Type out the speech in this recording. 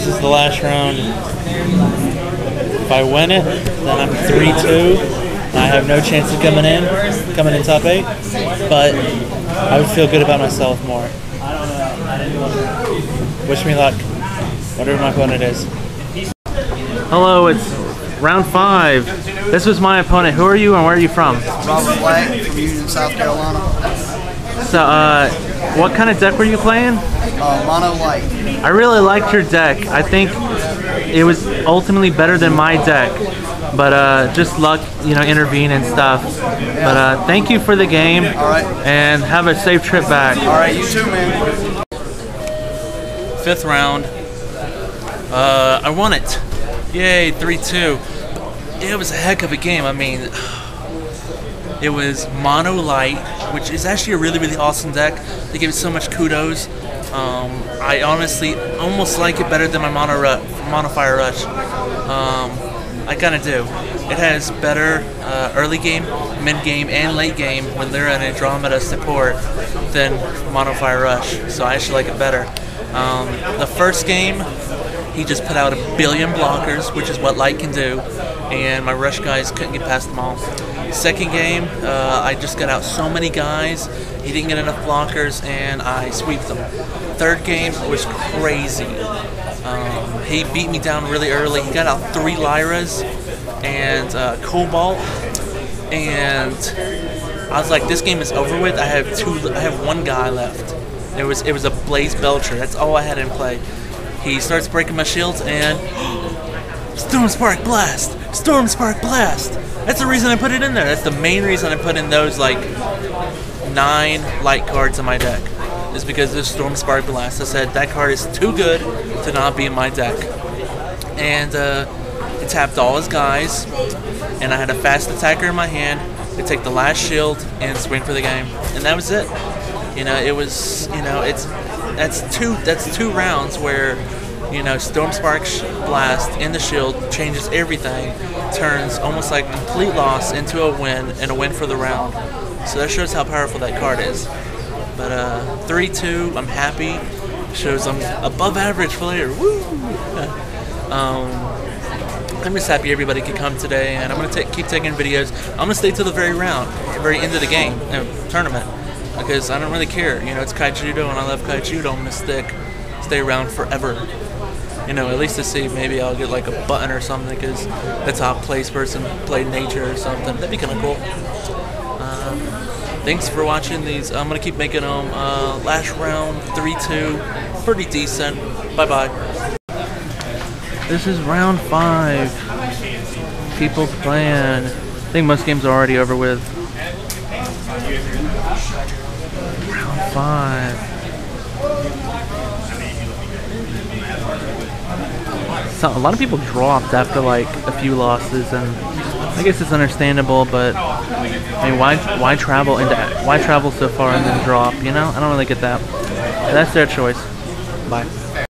This is the last round. If I win it, then I'm 3 2. I have no chance of coming in, coming in top 8. But I would feel good about myself more. Wish me luck, whatever my opponent is. Hello, it's round 5. This was my opponent. Who are you and where are you from? Robert Black from Union, South Carolina. So, uh, what kind of deck were you playing? Uh, Mono Light. I really liked your deck. I think it was ultimately better than my deck. But uh, just luck, you know, intervene and stuff. But uh, thank you for the game. All right. And have a safe trip back. All right, you too, man. Fifth round. Uh, I won it. Yay, 3-2. It was a heck of a game. I mean, it was Mono Light, which is actually a really, really awesome deck. They give it so much kudos. Um, I honestly almost like it better than my Mono, Mono Fire Rush. Um, I kind of do. It has better uh, early game, mid game, and late game when they're an Andromeda support than Mono Fire Rush. So I actually like it better. Um, the first game, he just put out a billion blockers, which is what Light can do, and my Rush guys couldn't get past them all. Second game, uh, I just got out so many guys, he didn't get enough blockers, and I sweeped them. Third game was crazy. Um, he beat me down really early. He got out three Lyras and uh, Cobalt, and I was like, "This game is over with. I have two. I have one guy left." It was it was a Blaze Belcher. That's all I had in play. He starts breaking my shields and Storm Spark Blast, Storm Spark Blast. That's the reason I put it in there. That's the main reason I put in those like nine light cards in my deck. Is because of Storm Spark Blast. I said that card is too good to not be in my deck. And uh, it tapped all his guys, and I had a fast attacker in my hand to take the last shield and swing for the game, and that was it. You know, it was you know it's that's two that's two rounds where you know Storm Spark sh- Blast in the shield changes everything, turns almost like complete loss into a win and a win for the round. So that shows how powerful that card is. But uh, three two, I'm happy. Shows I'm above average player. Woo! um, I'm just happy everybody could come today, and I'm gonna ta- keep taking videos. I'm gonna stay till the very round, very end of the game, uh, tournament, because I don't really care. You know, it's Kaijudo, and I love Kaijudo. I'm gonna stick, stay around forever. You know, at least to see maybe I'll get like a button or something, because the top place person played nature or something. That'd be kind of cool. Um, thanks for watching these. I'm gonna keep making them. Uh, last round, three two, pretty decent. Bye bye. This is round five. People playing. I think most games are already over with. Round five. So, a lot of people dropped after like a few losses, and I guess it's understandable. But I mean, why why travel into why travel so far and then drop? You know, I don't really get that. That's their choice. Bye.